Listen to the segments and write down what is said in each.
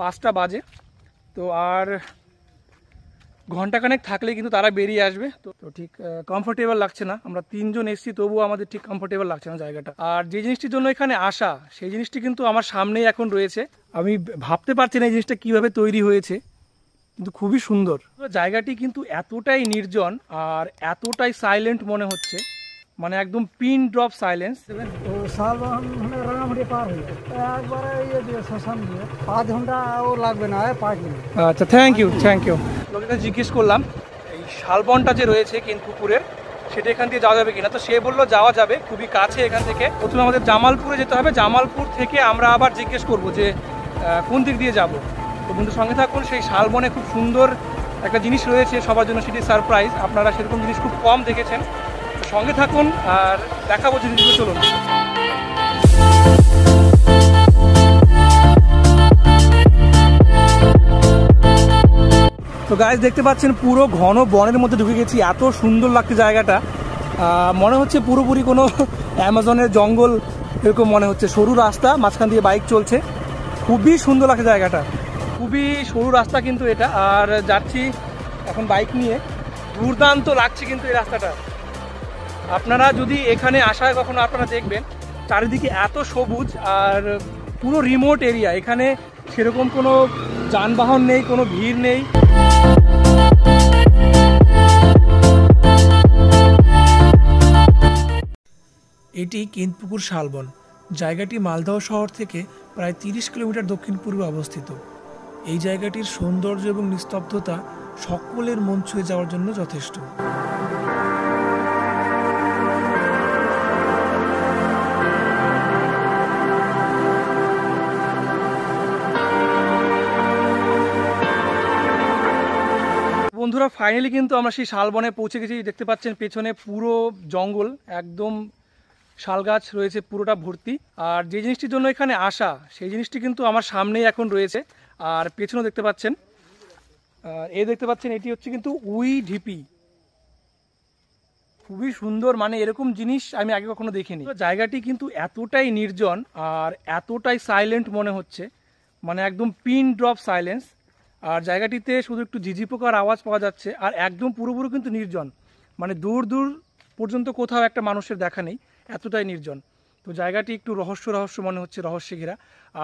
পাঁচটা বাজে। তো আর ঘন্টাখানেক থাকলে কিন্তু তারা বেরিয়ে আসবে। তো তো ঠিক কমফোর্টেবল লাগছে না। আমরা তিনজন এসছি, তবুও আমাদের ঠিক কমফোর্টেবল লাগছে না জায়গাটা। আর যে জিনিসটির জন্য এখানে আসা, সেই জিনিসটি কিন্তু আমার সামনেই এখন রয়েছে। আমি ভাবতে পারছি না এই জিনিসটা কীভাবে তৈরি হয়েছে, কিন্তু খুবই সুন্দর। জায়গাটি কিন্তু এতটাই নির্জন আর এতটাই সাইলেন্ট মনে হচ্ছে মানে একদম পিন ড্রপ সাইলেন্স। মানে ইয়ে দিয়ে দিয়ে আচ্ছা থ্যাংক ইউ থ্যাংক ইউ লোকেরা জিজ্ঞেস করলাম এই শালবনটা যে রয়েছে কিনপুকুরের সেটা এখান থেকে যাওয়া যাবে কিনা? তো সে বলল যাওয়া যাবে খুবই কাছে এখান থেকে। প্রথমে আমাদের জামালপুরে যেতে হবে। জামালপুর থেকে আমরা আবার জিজ্ঞেস করব যে কোন দিক দিয়ে যাব? তো বন্ধু সঙ্গে থাকুন সেই শালবনে খুব সুন্দর একটা জিনিস রয়েছে সবার জন্য সেটি সারপ্রাইজ আপনারা সেরকম জিনিস খুব কম দেখেছেন। সঙ্গে থাকুন আর দেখাবো জিনিসগুলো, চলুন। তো গাছ দেখতে পাচ্ছেন পুরো ঘন বনের মধ্যে ঢুকে গেছি। এত সুন্দর লাগছে জায়গাটা। মনে হচ্ছে পুরোপুরি কোনো অ্যামাজনের জঙ্গল, এরকম মনে হচ্ছে। সরু রাস্তা, মাঝখান দিয়ে বাইক চলছে। খুবই সুন্দর লাগছে জায়গাটা। খুবই সরু রাস্তা কিন্তু এটা। আর যাচ্ছি এখন বাইক নিয়ে। দুর্দান্ত লাগছে কিন্তু এই রাস্তাটা। আপনারা যদি এখানে আসায় কখনো আপনারা দেখবেন, চারিদিকে এত সবুজ আর পুরো রিমোট এরিয়া এখানে সেরকম কোনো যানবাহন নেই, কোনো ভিড় নেই। এটি কেন্দপুকুর শালবন। জায়গাটি মালদহ শহর থেকে প্রায় তিরিশ কিলোমিটার দক্ষিণ পূর্বে অবস্থিত। এই জায়গাটির সৌন্দর্য এবং নিস্তব্ধতা সকলের মন ছুঁয়ে যাওয়ার জন্য যথেষ্ট। বন্ধুরা ফাইনালি কিন্তু আমরা সেই শালবনে পৌঁছে গেছি। দেখতে পাচ্ছেন পেছনে পুরো জঙ্গল, একদম শাল গাছ রয়েছে, পুরোটা ভর্তি। আর যে জিনিসটির জন্য এখানে আসা, সেই জিনিসটি কিন্তু আমার সামনেই এখন রয়েছে। আর পেছনেও দেখতে পাচ্ছেন আর এই দেখতে পাচ্ছেন, এটি হচ্ছে কিন্তু উই ঢিপি। খুবই সুন্দর মানে এরকম জিনিস আমি আগে কখনো দেখিনি। জায়গাটি কিন্তু এতটাই নির্জন আর এতটাই সাইলেন্ট মনে হচ্ছে মানে একদম পিন ড্রপ সাইলেন্স আর জায়গাটিতে শুধু একটু ঝিঝি পোকার আওয়াজ পাওয়া যাচ্ছে, আর একদম পুরোপুরি কিন্তু নির্জন। মানে দূর দূর পর্যন্ত কোথাও একটা মানুষের দেখা নেই, এতটাই নির্জন। তো জায়গাটি একটু রহস্য রহস্য মনে হচ্ছে রহস্যে ঘেরা,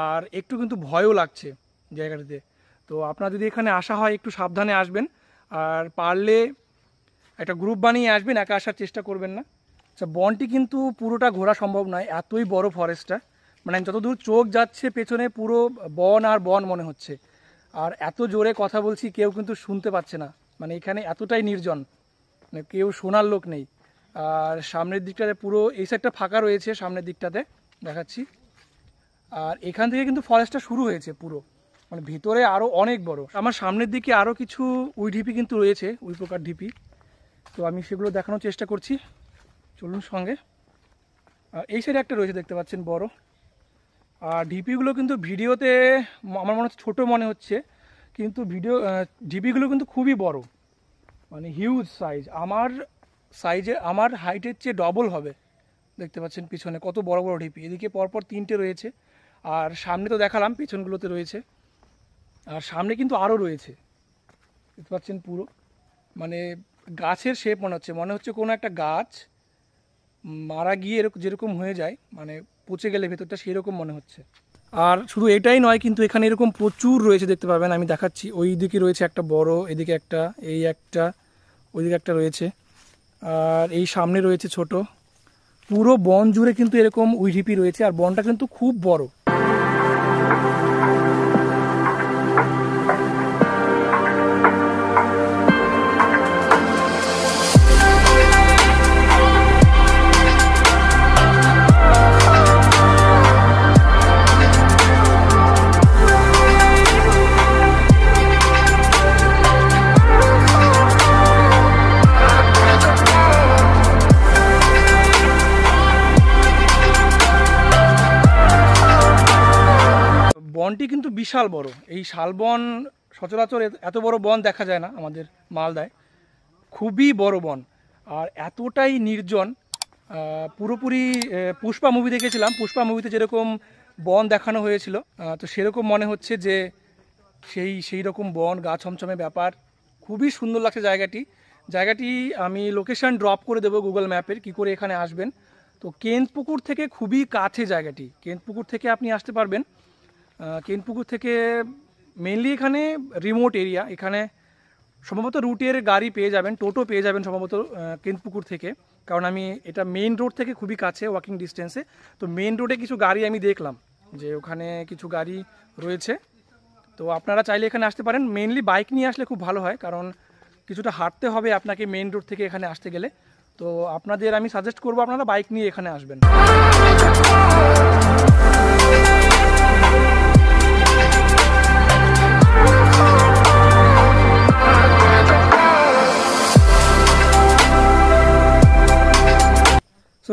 আর একটু কিন্তু ভয়ও লাগছে জায়গাটিতে। তো আপনার যদি এখানে আসা হয়, একটু সাবধানে আসবেন, আর পারলে একটা গ্রুপ বানিয়ে আসবেন, একা আসার চেষ্টা করবেন না। আচ্ছা বনটি কিন্তু পুরোটা ঘোরা সম্ভব নয়, এতই বড় ফরেস্টটা মানে যতদূর চোখ যাচ্ছে, পেছনে পুরো বন আর বন মনে হচ্ছে। আর এত জোরে কথা বলছি কেউ কিন্তু শুনতে পাচ্ছে না। মানে এখানে এতটাই নির্জন। মানে কেউ শোনার লোক নেই। আর সামনের দিকটাতে পুরো এই সাইডটা ফাঁকা রয়েছে সামনের দিকটাতে, দেখাচ্ছি। আর এখান থেকে কিন্তু ফরেস্টটা শুরু হয়েছে পুরো। মানে ভিতরে আরও অনেক বড়। আমার সামনের দিকে আরও কিছু উই ঢিপি কিন্তু রয়েছে, উই প্রকার ঢিপি। তো আমি সেগুলো দেখানোর চেষ্টা করছি। চলুন সঙ্গে। এই সাইডে একটা রয়েছে, দেখতে পাচ্ছেন, বড়। আর ঢিপিগুলো কিন্তু ভিডিওতে আমার মনে হচ্ছে ছোটো মনে হচ্ছে, কিন্তু ভিডিও ঢিপিগুলো কিন্তু খুবই বড় মানে হিউজ সাইজ আমার সাইজে আমার হাইটের চেয়ে ডবল হবে। দেখতে পাচ্ছেন পিছনে কত বড় বড় ঢিপি এদিকে পরপর তিনটে রয়েছে, আর সামনে তো দেখালাম, পিছনগুলোতে রয়েছে। আর সামনে কিন্তু আরও রয়েছে। দেখতে পাচ্ছেন পুরো মানে গাছের শেপ মনে হচ্ছে। মনে হচ্ছে কোনো একটা গাছ মারা গিয়ে এরকম যেরকম হয়ে যায় মানে পচে গেলে ভেতরটা সেরকম মনে হচ্ছে। আর শুধু এটাই নয়, কিন্তু এখানে এরকম প্রচুর রয়েছে দেখতে পাবেন, আমি দেখাচ্ছি। ওই দিকে রয়েছে একটা বড়, এদিকে একটা, এই একটা ওইদিকে একটা রয়েছে। আর এই সামনে রয়েছে ছোট। পুরো বন জুড়ে কিন্তু এরকম উইঢিপি রয়েছে, আর বনটা কিন্তু খুব বড়। কিন্তু বিশাল বড়। এই শালবন সচরাচর এত বড় বন দেখা যায় না আমাদের মালদায়। খুবই বড় বন। আর এতটাই নির্জন পুরোপুরি পুষ্পা মুভি দেখেছিলাম। পুষ্পা মুভিতে যেরকম বন দেখানো হয়েছিল তো সেরকম মনে হচ্ছে যে সেই সেই রকম বন, গা ছমছমে ব্যাপার। খুবই সুন্দর লাগছে জায়গাটি। জায়গাটি আমি লোকেশন ড্রপ করে দেবো গুগল ম্যাপের কি করে এখানে আসবেন। তো কেন্দ্রপুকুর থেকে খুবই কাছে জায়গাটি। কেন্দ্রপুকুর থেকে আপনি আসতে পারবেন। আহ, কেন্দ্রপুকুর থেকে মেনলি এখানে রিমোট এরিয়া এখানে সম্ভবত রুটের গাড়ি পেয়ে যাবেন টোটো পেয়ে যাবেন সম্ভবত কেনপুকুর থেকে। কারণ আমি এটা মেন রোড থেকে খুবই কাছে ওয়াকিং ডিস্টেন্সে তো মেইন রোডে কিছু গাড়ি আমি দেখলাম যে ওখানে কিছু গাড়ি রয়েছে। তো আপনারা চাইলে এখানে আসতে পারেন। মেনলি বাইক নিয়ে আসলে খুব ভালো হয় কারণ কিছুটা হাঁটতে হবে আপনাকে মেন রোড থেকে এখানে আসতে গেলে। তো আপনাদের আমি সাজেস্ট করব আপনারা বাইক নিয়ে এখানে আসবেন।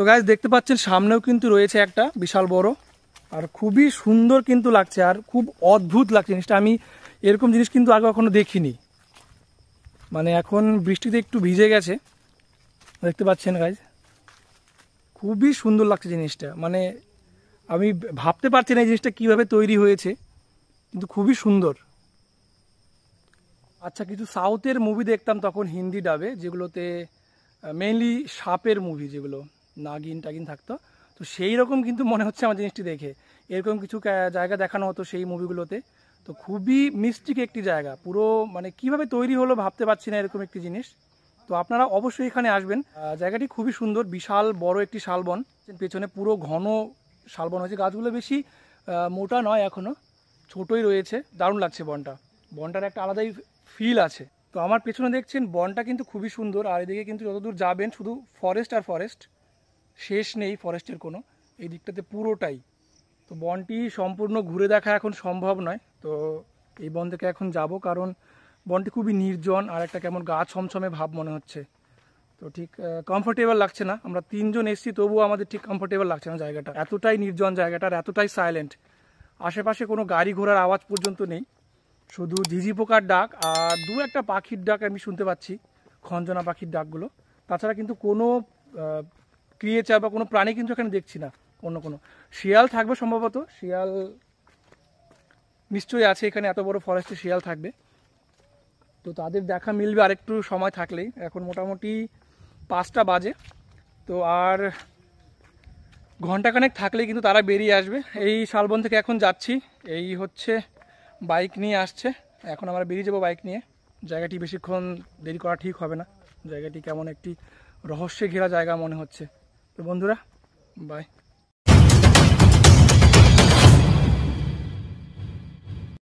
সো গাইজ দেখতে পাচ্ছেন, সামনেও কিন্তু রয়েছে একটা বিশাল বড়। আর খুবই সুন্দর কিন্তু লাগছে, আর খুব অদ্ভুত লাগছে জিনিসটা। আমি এরকম জিনিস কিন্তু আগে কখনো দেখিনি। মানে এখন বৃষ্টিতে একটু ভিজে গেছে। দেখতে পাচ্ছেন গাইজ খুবই সুন্দর লাগছে জিনিসটা। মানে আমি ভাবতে পারছি না এই জিনিসটা কীভাবে তৈরি হয়েছে, কিন্তু খুবই সুন্দর। আচ্ছা কিছু সাউথের মুভি দেখতাম তখন, হিন্দি ডাবে যেগুলোতে মেইনলি সাপের মুভি যেগুলো। নাগিন টাগিন থাকতো। তো সেই রকম কিন্তু মনে হচ্ছে আমার জিনিসটি দেখে। এরকম কিছু জায়গা দেখানো হতো সেই মুভিগুলোতে। তো খুবই মিস্টিক একটি জায়গা। পুরো মানে কীভাবে তৈরি হলো ভাবতে পারছি না এরকম একটি জিনিস। তো আপনারা অবশ্যই এখানে আসবেন। জায়গাটি খুবই সুন্দর, বিশাল, বড় একটি শালবন। পেছনে পুরো ঘন শালবন হয়েছে। গাছগুলো বেশি মোটা নয় এখনও। ছোটই রয়েছে। দারুণ লাগছে বনটা। বনটার একটা আলাদাই ফিল আছে। তো আমার পেছনে দেখছেন, বনটা কিন্তু খুবই সুন্দর। আর এদিকে কিন্তু যতদূর যাবেন, শুধু ফরেস্ট আর ফরেস্ট শেষ নেই ফরেস্টের কোনো। এই দিকটাতে পুরোটাই। তো বনটি সম্পূর্ণ ঘুরে দেখা এখন সম্ভব নয়। তো এই বন থেকে এখন যাব কারণ বনটি খুবই নির্জন আর একটা কেমন গা ছমছমে ভাব মনে হচ্ছে। তো ঠিক কমফোর্টেবল লাগছে না। আমরা তিনজন এসছি, তবুও আমাদের ঠিক কমফোর্টেবল লাগছে না জায়গাটা। এতটাই নির্জন জায়গাটা আর এতটাই সাইলেন্ট আশেপাশে কোনো গাড়ি ঘোড়ার আওয়াজ পর্যন্ত নেই। শুধু ঝিঝি পোকার ডাক আর দু একটা পাখির ডাক আমি শুনতে পাচ্ছি, খঞ্জনা পাখির ডাকগুলো। তাছাড়া কিন্তু কোনো ক্রিয়েচার বা কোনো প্রাণী কিন্তু এখানে দেখছি না, অন্য কোনো। শিয়াল থাকবে সম্ভবত, শিয়াল নিশ্চয়ই আছে এখানে, এত বড় ফরেস্টে শিয়াল থাকবে। তো তাদের দেখা মিলবে, আরেকটু সময় থাকলেই। এখন মোটামুটি পাঁচটা বাজে। তো আর ঘন্টাখানেক থাকলেই কিন্তু তারা বেরিয়ে আসবে। এই শালবন থেকে এখন যাচ্ছি। এই হচ্ছে বাইক নিয়ে আসছে। এখন আমরা বেরিয়ে যাব বাইক নিয়ে। জায়গাটি বেশিক্ষণ দেরি করা ঠিক হবে না। জায়গাটি কেমন একটি রহস্যে ঘেরা জায়গা মনে হচ্ছে। তো বন্ধুরা বাই